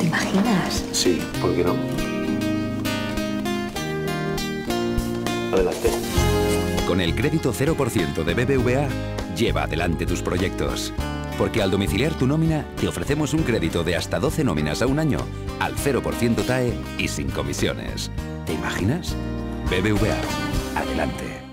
Te imaginas? Sí, ¿por qué no? Adelante. Con el crédito 0% de BBVA, lleva adelante tus proyectos. Porque al domiciliar tu nómina, te ofrecemos un crédito de hasta 12 nóminas a un año, al 0% TAE y sin comisiones. ¿Te imaginas? BBVA. Adelante.